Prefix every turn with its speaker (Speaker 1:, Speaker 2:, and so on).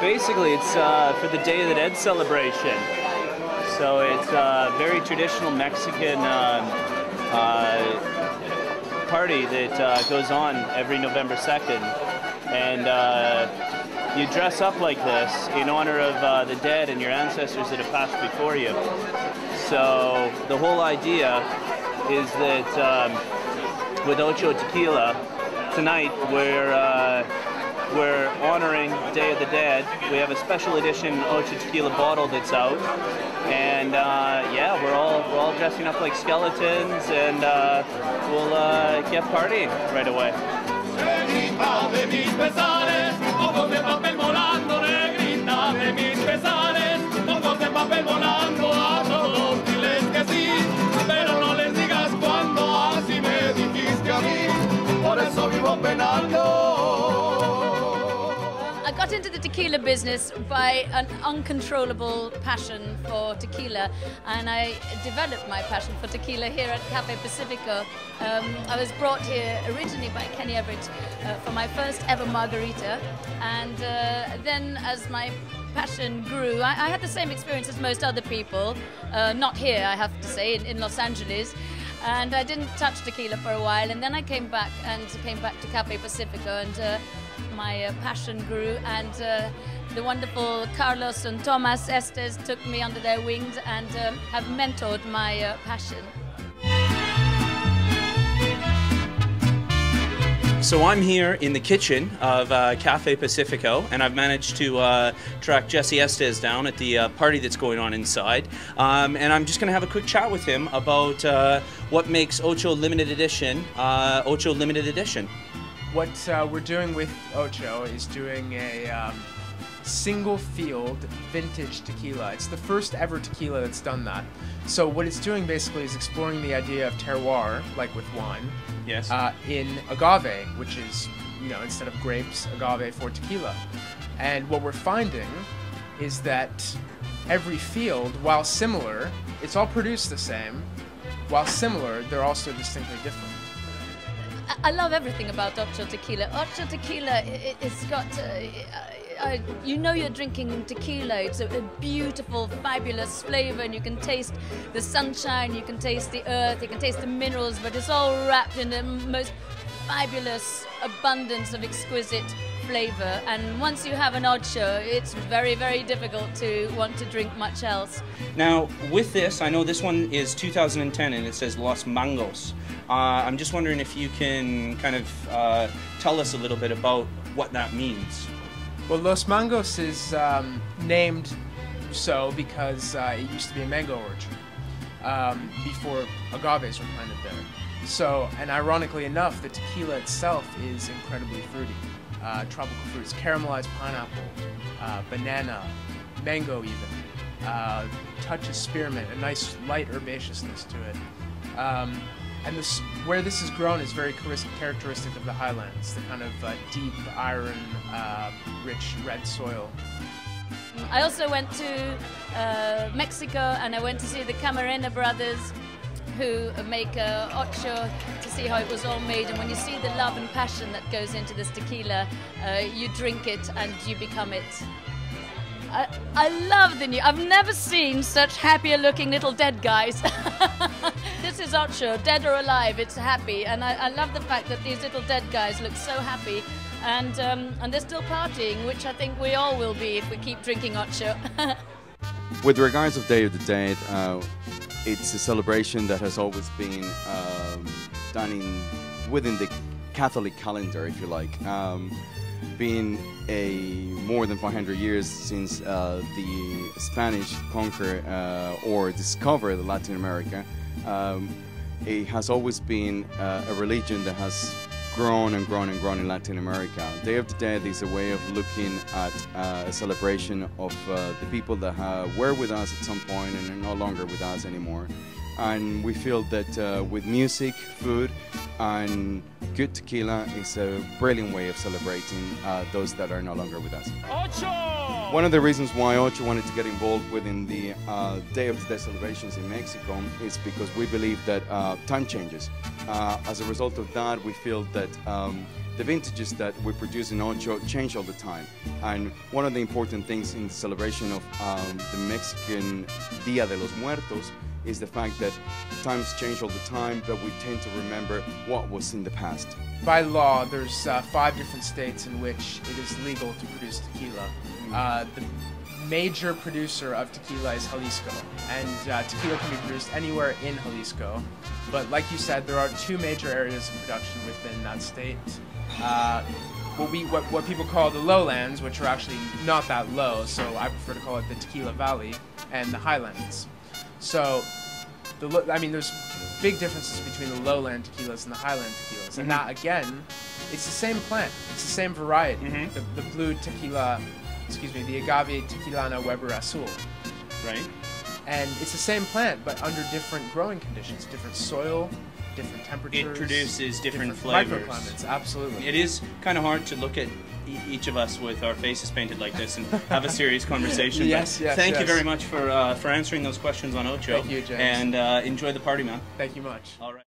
Speaker 1: Basically, it's uh, for the Day of the Dead celebration. So it's a very traditional Mexican uh, uh, party that uh, goes on every November 2nd. And uh, you dress up like this in honor of uh, the dead and your ancestors that have passed before you. So the whole idea is that um, with Ocho Tequila, tonight we're uh, we're honoring Day of the Dead. We have a special edition Ocho Tequila bottle that's out, and uh, yeah, we're all we're all dressing up like skeletons, and uh, we'll uh, get partying right away.
Speaker 2: I got into the tequila business by an uncontrollable passion for tequila, and I developed my passion for tequila here at Cafe Pacifico. Um, I was brought here originally by Kenny Everett uh, for my first ever margarita, and uh, then as my passion grew, I, I, had the same experience as most other people, uh, not here, I have to say, in, in Los Angeles and I didn't touch tequila for a while. And then I came back and came back to Cafe Pacifico, and uh, my uh, passion grew. And uh, the wonderful Carlos and Thomas Estes took me under their wings and um, have mentored my uh, passion.
Speaker 1: So I'm here in the kitchen of uh, Cafe Pacifico, and I've managed to uh, track Jesse Estes down at the uh, party that's going on inside. Um, and I'm just going to have a quick chat with him about uh, what makes Ocho Limited Edition uh, Ocho Limited Edition.
Speaker 3: What uh, we're doing with Ocho is doing a um, single field vintage tequila. It's the first ever tequila that's done that. So what it's doing basically is exploring the idea of terroir, like with wine,
Speaker 1: Yes.
Speaker 3: uh, in agave, which is, you know, instead of grapes, agave for tequila. And what we're finding is that every field, while similar, it's all produced the same. While similar, they're also distinctly different.
Speaker 2: I love everything about Ocho Tequila. Ocho Tequila, it, it's got, uh, uh, you know you're drinking tequila. It's a, a, beautiful, fabulous flavor, and you can taste the sunshine, you can taste the earth, you can taste the minerals, but it's all wrapped in the most fabulous abundance of exquisite flavor. And once you have an Ocho, it's very, very difficult to want to drink much else.
Speaker 1: Now, with this, I know this one is 2010 and it says Los Mangos. Uh, I'm just wondering if you can kind of uh, tell us a little bit about what that means.
Speaker 3: Well, Los Mangos is um, named so because uh, it used to be a mango orchard um, before agaves were planted there. So, and ironically enough, the tequila itself is incredibly fruity. Uh, tropical fruits, caramelized pineapple, uh, banana, mango even, uh, touch of spearmint, a nice light herbaceousness to it. Um, and this, where this is grown is very characteristic of the highlands, the kind of uh, deep iron, uh, rich red soil.
Speaker 2: I also went to uh, Mexico and I went to see the Camarena brothers who make uh, ocho to see how it was all made. And when you see the love and passion that goes into this tequila, uh, you drink it and you become it. I, I love the new. I've never seen such happier looking little dead guys. this is Ocho, dead or alive, it's happy. And I, I, love the fact that these little dead guys look so happy. And, um, and they're still partying, which I think we all will be if we keep drinking Ocho.
Speaker 4: With regards of Day of the Dead, uh, it's a celebration that has always been um, done in within the Catholic calendar, if you like. Um, being a more than 500 years since uh, the Spanish conquer uh, or discovered Latin America, um, it has always been uh, a religion that has grown and grown and grown in Latin America. Day of the Dead is a way of looking at uh, a celebration of uh, the people that were with us at some point and are no longer with us anymore. And we feel that uh, with music, food, and good tequila is a brilliant way of celebrating uh, those that are no longer with us.
Speaker 5: Ocho!
Speaker 4: One of the reasons why Ocho wanted to get involved within the uh, Day of the Dead celebrations in Mexico is because we believe that uh, time changes. Uh, as a result of that, we feel that um, the vintages that we produce in Ocho change all the time. And one of the important things in the celebration of um, the Mexican Dia de los Muertos is the fact that times change all the time, but we tend to remember what was in the past.
Speaker 3: By law, there's uh, five different states in which it is legal to produce tequila. Uh, the major producer of tequila is Jalisco, and uh, tequila can be produced anywhere in Jalisco. But like you said, there are two major areas of production within that state. Uh, what we what, what people call the lowlands, which are actually not that low, so I prefer to call it the Tequila Valley, and the highlands. So, the I mean, there's big differences between the lowland tequilas and the highland tequilas, and that again, it's the same plant, it's the same variety.
Speaker 1: Mhm.
Speaker 3: The, the blue tequila, excuse me, the agave tequilana Weber Azul,
Speaker 1: Right?
Speaker 3: and it's the same plant but under different growing conditions, different soil, different temperatures.
Speaker 1: It produces different,
Speaker 3: different
Speaker 1: flavors.
Speaker 3: microclimates. Absolutely.
Speaker 1: It is kind of hard to look at e- each of us with our faces painted like this and have a serious conversation. but
Speaker 3: Yes, yes,
Speaker 1: Thank you very much for uh, for answering those questions on Ocho.
Speaker 3: Thank you, James.
Speaker 1: And uh, enjoy the party, man.
Speaker 3: Thank you much.
Speaker 1: All right.